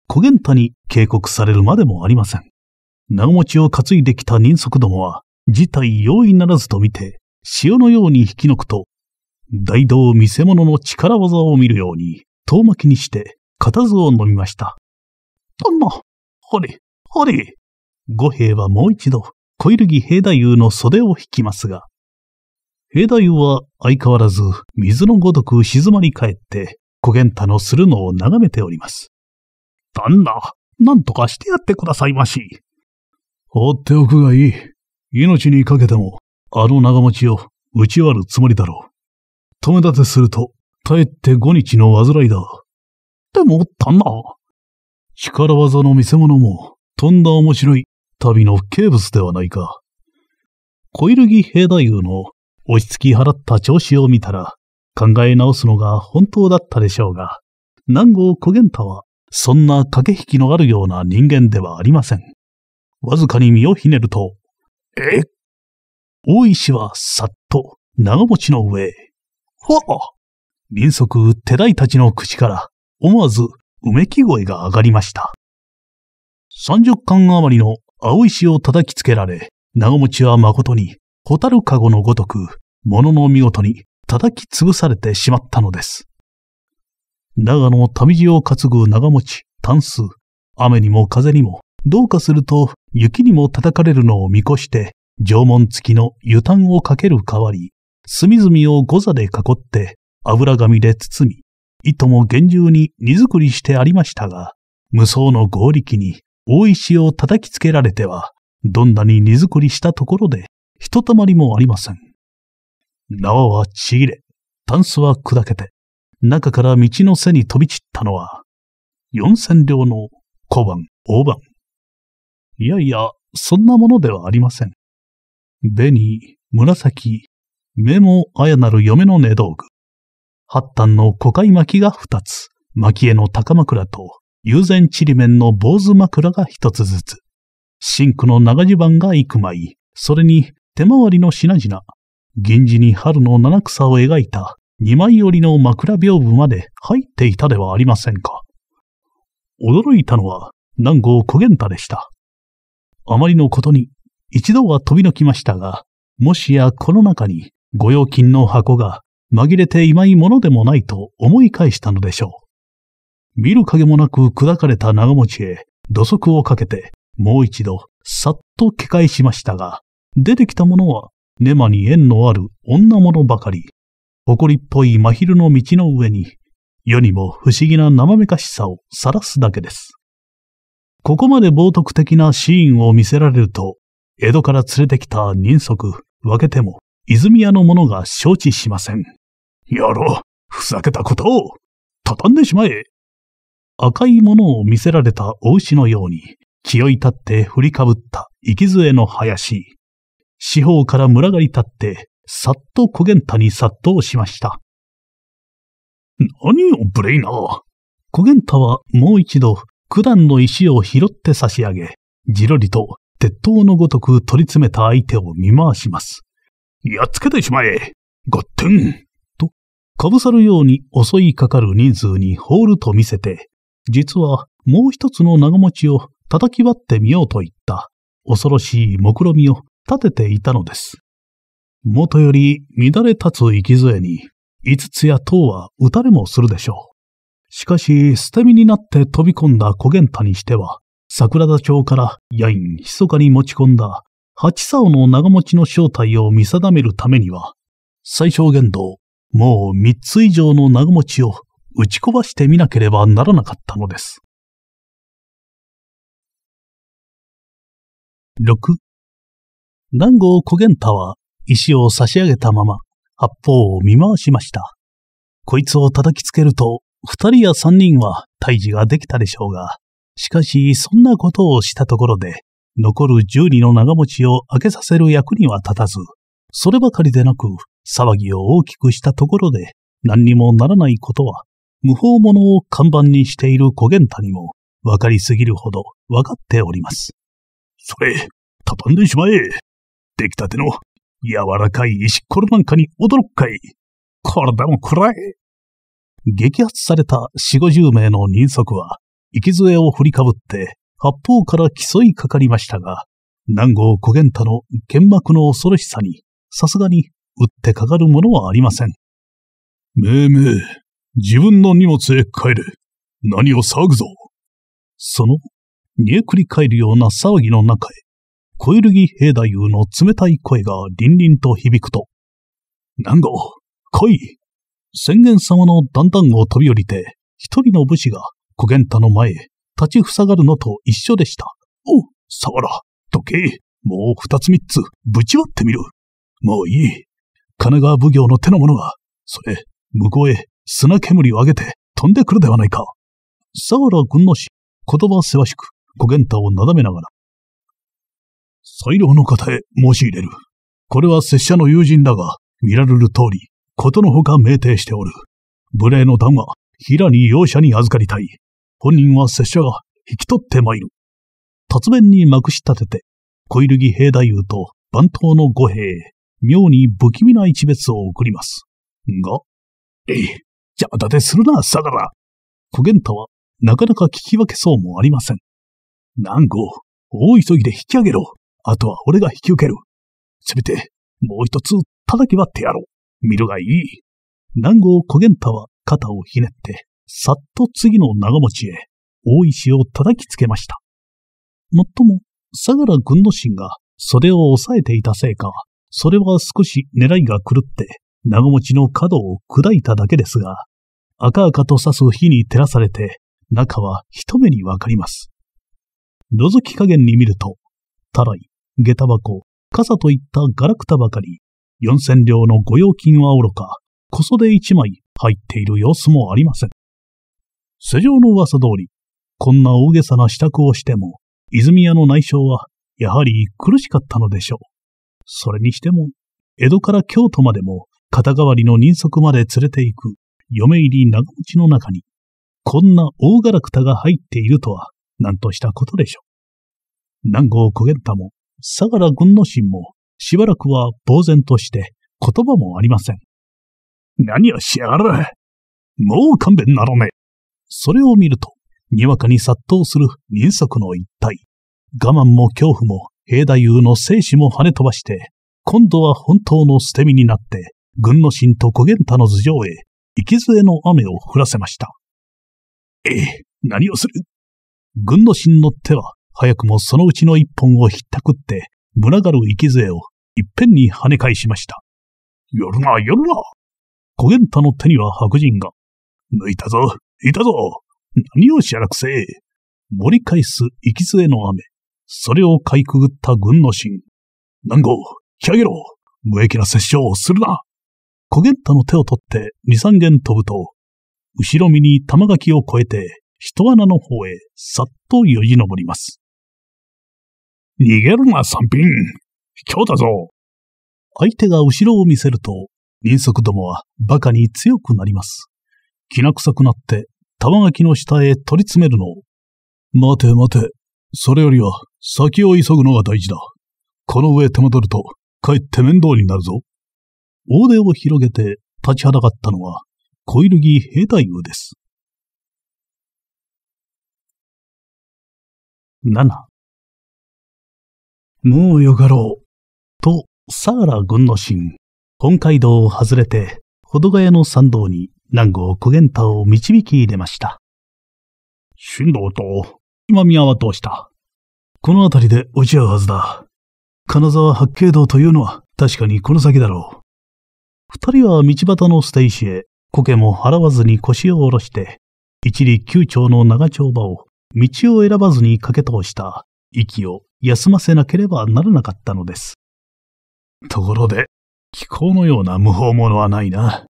小玄太に警告されるまでもありません。長持ちを担いできた人足どもは、事態容易ならずと見て、潮のように引き抜くと、大道見せ物の力技を見るように、遠巻きにして、固唾を飲みました。旦那、あれ、あれ。五兵はもう一度、小入木平太夫の袖を引きますが、平太夫は相変わらず水のごとく静まり返って、小玄太のするのを眺めております。旦那、なんとかしてやってくださいまし。放っておくがいい。命にかけても、あの長持ちを打ち割るつもりだろう。止め立てすると、絶えて五日の煩いだ。でも、旦那。力技の見せ物も、とんだ面白い旅の名物ではないか。小入木平太夫の落ち着き払った調子を見たら、考え直すのが本当だったでしょうが、南郷小玄太は、そんな駆け引きのあるような人間ではありません。わずかに身をひねると、え？大石はさっと長持ちの上へ。はあ臨足手代たちの口から思わずうめき声が上がりました。三十巻余りの青石を叩きつけられ、長持ちは誠に、ホタルカゴのごとく、物の見事に叩き潰されてしまったのです。長野旅路を担ぐ長持ち、単数、雨にも風にもどうかすると雪にも叩かれるのを見越して、縄文付きの湯炭をかける代わり、隅々をゴザで囲って油紙で包み、糸も厳重に荷造りしてありましたが、無双の合力に大石を叩きつけられては、どんなに荷造りしたところで、ひとたまりもありません。縄はちぎれ、タンスは砕けて、中から道の背に飛び散ったのは、四千両の小判、大判。いやいや、そんなものではありません。紅、紫、目もあやなる嫁の寝道具。八端の古海巻きが二つ、巻絵の高枕と、友禅ちりめんの坊主枕が一つずつ。シンクの長襦袢が幾枚、それに手回りの品々、銀地に春の七草を描いた二枚折りの枕屏風まで入っていたではありませんか。驚いたのは南郷小源太でした。あまりのことに一度は飛び抜きましたが、もしやこの中に御用金の箱が紛れていまいものでもないと思い返したのでしょう。見る影もなく砕かれた長持ちへ土足をかけてもう一度さっと気返しましたが、出てきたものはネマに縁のある女物ばかり。誇りっぽい真昼の道の上に世にも不思議な生めかしさを晒すだけです。ここまで冒涜的なシーンを見せられると、江戸から連れてきた人足、分けても泉屋の者が承知しません。やろう、ふざけたことを、畳んでしまえ。赤いものを見せられたお牛のように、気負い立って振りかぶった息杖の林。四方から群がり立って、さっと小源太に殺到しました。何をブレイナー。小源太はもう一度、九段の石を拾って差し上げ、じろりと鉄塔のごとく取り詰めた相手を見回します。やっつけてしまえごってんと、かぶさるように襲いかかる人数にホールと見せて、実はもう一つの長持ちを叩き割ってみようといった恐ろしい目論みを立てていたのです。もとより乱れ立つ息杖に、五つや塔は打たれもするでしょう。しかし、捨て身になって飛び込んだ小源太にしては、桜田町からヤイン密かに持ち込んだ八竿の長持ちの正体を見定めるためには、最小限度、もう三つ以上の長持ちを打ちこばしてみなければならなかったのです。6南郷小源太は石を差し上げたまま八方を見回しました。こいつを叩きつけると二人や三人は退治ができたでしょうが、しかしそんなことをしたところで残る十里の長持ちを開けさせる役には立たず、そればかりでなく、騒ぎを大きくしたところで何にもならないことは、無法者を看板にしている小源太にも分かりすぎるほど分かっております。それ、畳んでしまえ。出来たての柔らかい石ころなんかに驚くかい。これでもくらえ。激発された四五十名の人足は、息杖を振りかぶって八方から競いかかりましたが、南郷小源太の剣幕の恐ろしさに、さすがに打ってかかるものはありません。めいめい、自分の荷物へ帰れ。何を騒ぐぞ。その、煮えくり返るような騒ぎの中へ、小揺ぎ兵太夫の冷たい声が凛々と響くと、南郷、来い宣言様の段々を飛び降りて、一人の武士が小源太の前へ立ちふさがるのと一緒でした。おう、沢ら、時計、もう二つ三つ、ぶち割ってみる。もういい。神奈川奉行の手の者が、それ、向こうへ砂煙を上げて飛んでくるではないか。沢ら軍の師、言葉せわしく、小源太をなだめながら。裁量の方へ申し入れる。これは拙者の友人だが、見られる通り、ことのほか命定しておる。無礼の段は、平に容赦に預かりたい。本人は拙者が引き取って参る。突然にまくし立てて、小入木兵太夫と番頭の五兵、妙に不気味な一別を送ります。が、えい、邪魔立てするな、相良。小源太は、なかなか聞き分けそうもありません。南郷、大急ぎで引き上げろ。あとは俺が引き受ける。せめて、もう一つ叩き割ってやろう。見るがいい。南郷小源太は肩をひねって、さっと次の長持ちへ大石を叩きつけました。もっとも、相良軍の神が袖を押さえていたせいか、それは少し狙いが狂って、長持ちの角を砕いただけですが、赤々と刺す火に照らされて、中は一目にわかります。覗き加減に見ると、たらい、下駄箱、傘といったガラクタばかり、四千両の御用金はおろか、小袖一枚入っている様子もありません。世上の噂通り、こんな大げさな支度をしても、泉屋の内相は、やはり苦しかったのでしょう。それにしても、江戸から京都までも、肩代わりの人足まで連れて行く、嫁入り長持ちの中に、こんな大ガラクタが入っているとは、なんとしたことでしょう。南郷小源太も、相良軍の神も、しばらくは呆然として言葉もありません。何をしやがるもう勘弁ならねえ。それを見ると、にわかに殺到する人足の一体。我慢も恐怖も平太夫の生死も跳ね飛ばして、今度は本当の捨て身になって、軍の神と小源太の頭上へ、息杖の雨を降らせました。ええ、何をする軍の神の手は、早くもそのうちの一本をひったくって、群がる息杖をいっぺんに跳ね返しました。やるな、やるな。小源太の手には白人が、抜いたぞ、いたぞ。何をしやらくせえ。盛り返す息杖の雨。それをかいくぐった軍の神。南郷、来上げろ。無益な殺傷をするな。小源太の手を取って二三軒飛ぶと、後ろ身に玉垣を越えて、人穴の方へさっとよじ登ります。逃げるな、三品。今日だぞ。相手が後ろを見せると、人足どもは馬鹿に強くなります。きな臭くなって、玉垣の下へ取り詰めるの。待て待て。それよりは、先を急ぐのが大事だ。この上手間取ると、かえって面倒になるぞ。大手を広げて立ちはだかったのは、小入木兵太夫です。7もうよかろう。と、相良軍の神、本街道を外れて、保土ヶ谷の参道に南郷小源太を導き入れました。新道と今宮はどうした？この辺りで落ち合うはずだ。金沢八景道というのは確かにこの先だろう。二人は道端の捨て石へ、苔も払わずに腰を下ろして、一里九丁の長丁場を道を選ばずに駆け通した息を休ませなければならなかったのです。ところで、気候のような無法者はないな。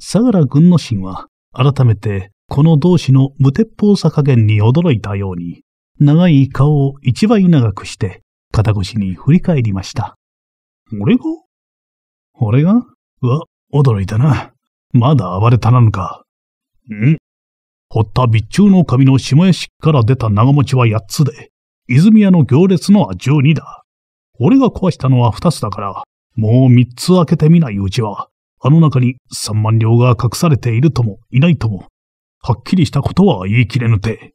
相良軍の神は、改めて、この同志の無鉄砲さ加減に驚いたように、長い顔を一倍長くして、肩越しに振り返りました。俺が？俺が？わ、驚いたな。まだ暴れたなのか。ん？堀田備中の神の下屋敷から出た長持ちは八つで、泉屋の行列のは十二だ。俺が壊したのは二つだから、もう三つ開けてみないうちは、あの中に三万両が隠されているともいないとも、はっきりしたことは言い切れぬて。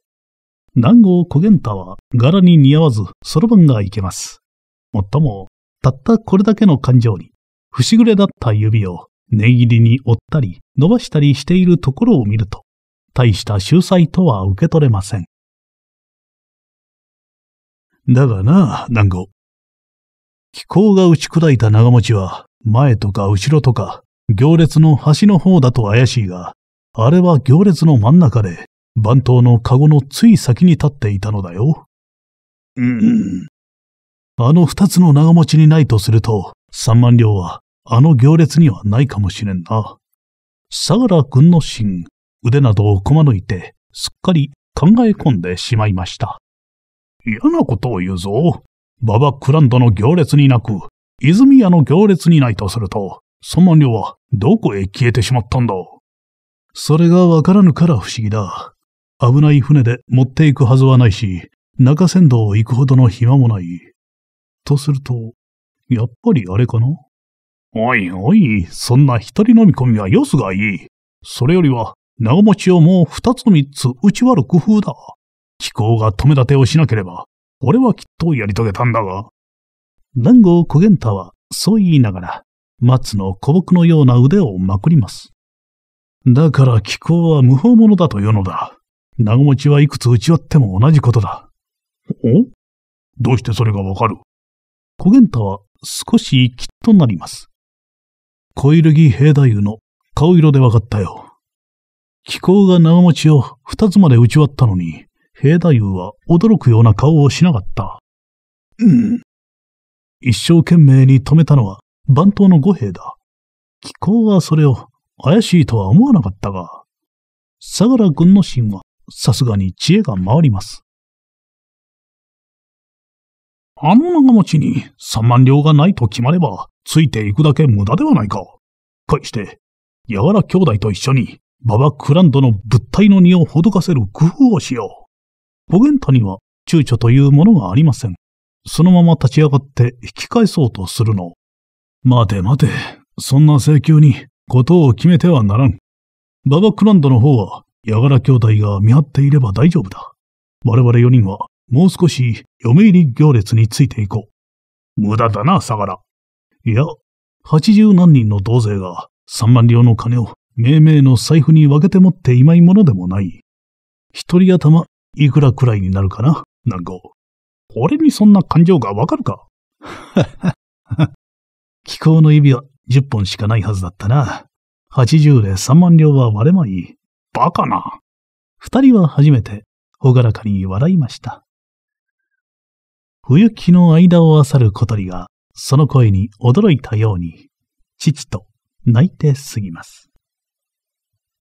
南郷小源太は柄に似合わず、そろばんがいけます。もっとも、たったこれだけの感情に、不しぐれだった指を念入りに折ったり伸ばしたりしているところを見ると、大した秀才とは受け取れません。だがな、南郷。気候が打ち砕いた長持ちは、前とか後ろとか、行列の端の方だと怪しいが、あれは行列の真ん中で、番頭の籠のつい先に立っていたのだよ。うん。あの二つの長持ちにないとすると、三万両は、あの行列にはないかもしれんな。相良君の神、腕などをこま抜いて、すっかり考え込んでしまいました。嫌なことを言うぞ。馬場クランドの行列になく、泉屋の行列にないとすると、三万両はどこへ消えてしまったんだそれがわからぬから不思議だ。危ない船で持っていくはずはないし、中山道を行くほどの暇もない。とすると、やっぱりあれかな？おいおい、そんな一人飲み込みはよすがいい。それよりは、長持ちをもう二つ三つ打ち割る工夫だ。気候が止め立てをしなければ、俺はきっとやり遂げたんだが。南郷小源太は、そう言いながら、松の古木のような腕をまくります。だから気候は無法者だというのだ。長持ちはいくつ打ち割っても同じことだ。おどうしてそれがわかる？小源太は少しきっとなります。小入木平太夫の顔色でわかったよ。気候が長持ちを二つまで打ち割ったのに、平太夫は驚くような顔をしなかった。うん。一生懸命に止めたのは番頭の五兵だ。気候はそれを怪しいとは思わなかったが、相良軍の心はさすがに知恵が回ります。あの長持ちに三万両がないと決まれば、ついていくだけ無駄ではないか。返して、やがら兄弟と一緒に、馬場クランドの物体の荷をほどかせる工夫をしよう。ボゲンタには躊躇というものがありません。そのまま立ち上がって引き返そうとするの。待て待て、そんな請求にことを決めてはならん。馬場クランドの方は、ヤガラ兄弟が見張っていれば大丈夫だ。我々四人は、もう少し嫁入り行列についていこう。無駄だな、相良。いや、八十何人の同勢が三万両の金を命名の財布に分けて持っていまいものでもない。一人頭いくらくらいになるかな、南郷。俺にそんな感情がわかるか？気候の指は十本しかないはずだったな。八十で三万両は割れまい。バカな。二人は初めて、ほがらかに笑いました。冬木の間をあさる小鳥が、その声に驚いたように、父と泣いてすぎます。